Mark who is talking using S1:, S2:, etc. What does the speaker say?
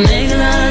S1: make love.